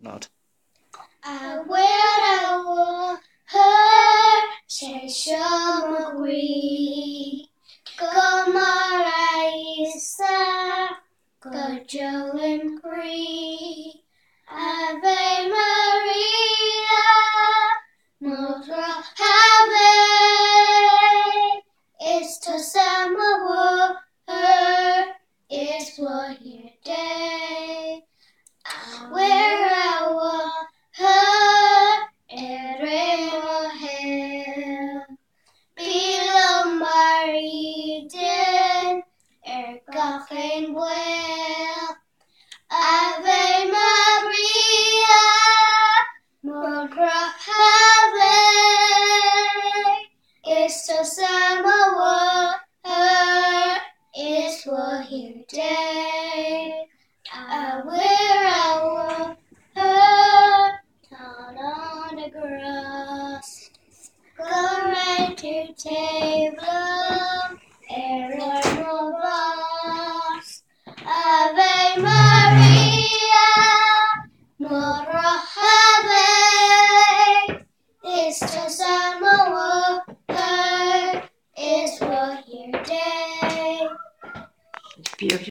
Nod. A her Shesham agree. Gomara Isa Gojolim Cree. Ave Maria Motra Have It's to Samawa her It's for your day. Where our Er well Ave Maria Mogra Have Is to Samawa her is for your day. I wear our her down on the grass. Go to table, Mora Have, is to Samoa, her is for your day. Beautiful.